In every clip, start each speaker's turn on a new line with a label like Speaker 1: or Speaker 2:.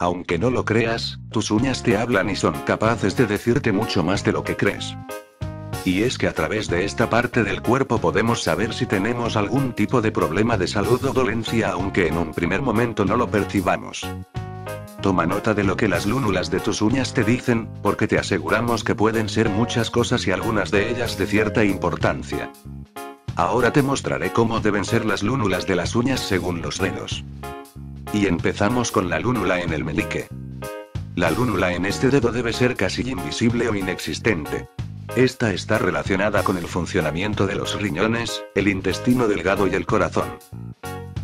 Speaker 1: Aunque no lo creas, tus uñas te hablan y son capaces de decirte mucho más de lo que crees. Y es que a través de esta parte del cuerpo podemos saber si tenemos algún tipo de problema de salud o dolencia aunque en un primer momento no lo percibamos. Toma nota de lo que las lúnulas de tus uñas te dicen, porque te aseguramos que pueden ser muchas cosas y algunas de ellas de cierta importancia. Ahora te mostraré cómo deben ser las lúnulas de las uñas según los dedos. Y empezamos con la lúnula en el meñique. La lúnula en este dedo debe ser casi invisible o inexistente. Esta está relacionada con el funcionamiento de los riñones, el intestino delgado y el corazón.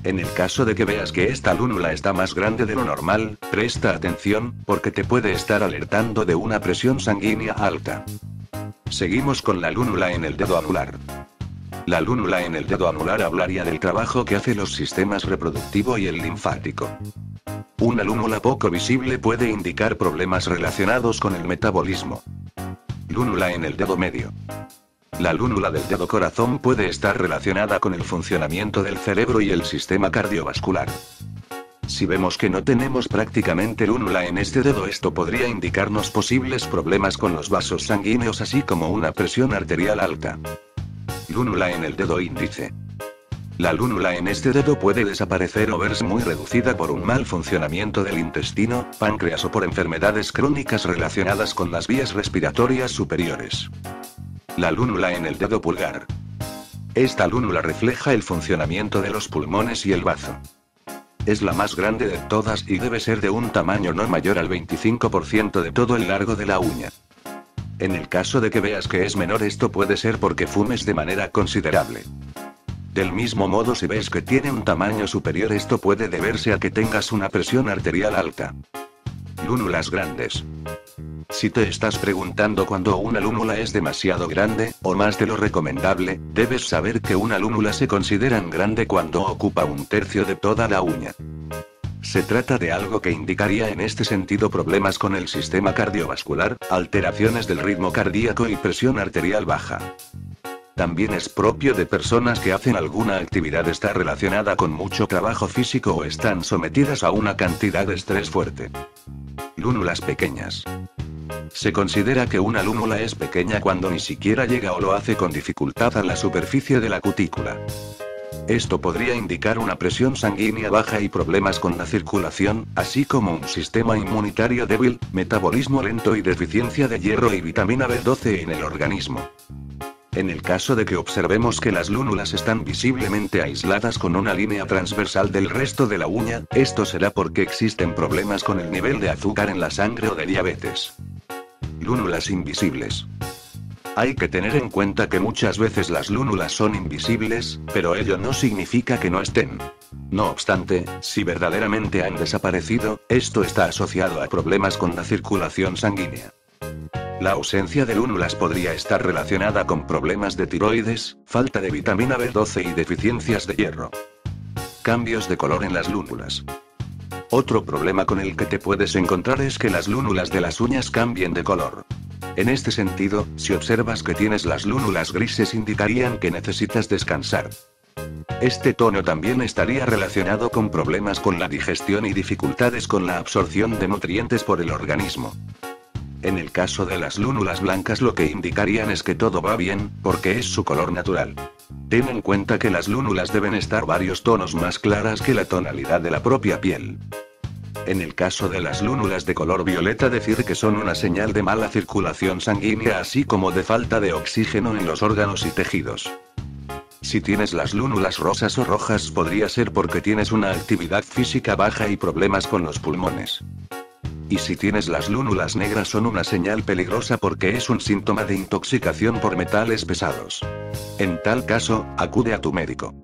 Speaker 1: En el caso de que veas que esta lúnula está más grande de lo normal, presta atención, porque te puede estar alertando de una presión sanguínea alta. Seguimos con la lúnula en el dedo anular. La lúnula en el dedo anular hablaría del trabajo que hace los sistemas reproductivo y el linfático. Una lúnula poco visible puede indicar problemas relacionados con el metabolismo. Lúnula en el dedo medio. La lúnula del dedo corazón puede estar relacionada con el funcionamiento del cerebro y el sistema cardiovascular. Si vemos que no tenemos prácticamente lúnula en este dedo, esto podría indicarnos posibles problemas con los vasos sanguíneos, así como una presión arterial alta. Lúnula en el dedo índice. La lúnula en este dedo puede desaparecer o verse muy reducida por un mal funcionamiento del intestino, páncreas o por enfermedades crónicas relacionadas con las vías respiratorias superiores. La lúnula en el dedo pulgar. Esta lúnula refleja el funcionamiento de los pulmones y el bazo. Es la más grande de todas y debe ser de un tamaño no mayor al 25% de todo el largo de la uña. En el caso de que veas que es menor esto puede ser porque fumes de manera considerable. Del mismo modo si ves que tiene un tamaño superior esto puede deberse a que tengas una presión arterial alta. Lúnulas grandes. Si te estás preguntando cuando una lúnula es demasiado grande, o más de lo recomendable, debes saber que una lúnula se considera grande cuando ocupa un tercio de toda la uña. Se trata de algo que indicaría en este sentido problemas con el sistema cardiovascular, alteraciones del ritmo cardíaco y presión arterial baja. También es propio de personas que hacen alguna actividad está relacionada con mucho trabajo físico o están sometidas a una cantidad de estrés fuerte. Lúnulas pequeñas. Se considera que una lúnula es pequeña cuando ni siquiera llega o lo hace con dificultad a la superficie de la cutícula. Esto podría indicar una presión sanguínea baja y problemas con la circulación, así como un sistema inmunitario débil, metabolismo lento y deficiencia de hierro y vitamina B12 en el organismo. En el caso de que observemos que las lúnulas están visiblemente aisladas con una línea transversal del resto de la uña, esto será porque existen problemas con el nivel de azúcar en la sangre o de diabetes. Lúnulas invisibles. Hay que tener en cuenta que muchas veces las lúnulas son invisibles, pero ello no significa que no estén. No obstante, si verdaderamente han desaparecido, esto está asociado a problemas con la circulación sanguínea. La ausencia de lúnulas podría estar relacionada con problemas de tiroides, falta de vitamina B12 y deficiencias de hierro. Cambios de color en las lúnulas. Otro problema con el que te puedes encontrar es que las lúnulas de las uñas cambien de color. En este sentido, si observas que tienes las lúnulas grises indicarían que necesitas descansar. Este tono también estaría relacionado con problemas con la digestión y dificultades con la absorción de nutrientes por el organismo. En el caso de las lúnulas blancas lo que indicarían es que todo va bien, porque es su color natural. Ten en cuenta que las lúnulas deben estar varios tonos más claras que la tonalidad de la propia piel. En el caso de las lúnulas de color violeta decir que son una señal de mala circulación sanguínea así como de falta de oxígeno en los órganos y tejidos. Si tienes las lúnulas rosas o rojas podría ser porque tienes una actividad física baja y problemas con los pulmones. Y si tienes las lúnulas negras son una señal peligrosa porque es un síntoma de intoxicación por metales pesados. En tal caso, acude a tu médico.